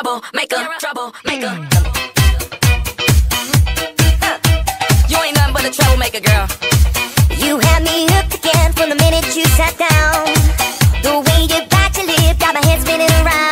troublemaker, troublemaker. Mm. You ain't nothing but a troublemaker, girl. You had me hooked again from the minute you sat down. The way you bite your lip got my head spinning around.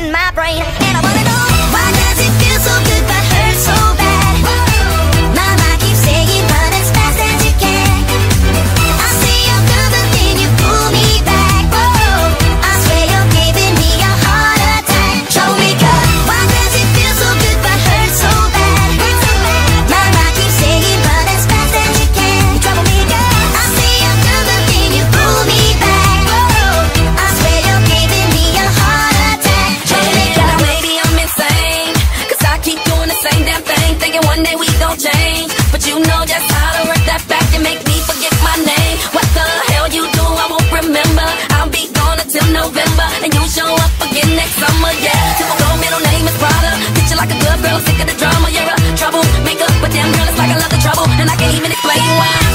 in my brain. thinking one day we don't change. But you know just how to work that back and make me forget my name. What the hell you do, I won't remember. I'll be gone until November, and you show up again next summer, yeah. Typical middle name is Prada. Picture like a good girl, sick of the drama. You're a troublemaker, but damn girl, it's like I love the trouble, and I can't even explain why.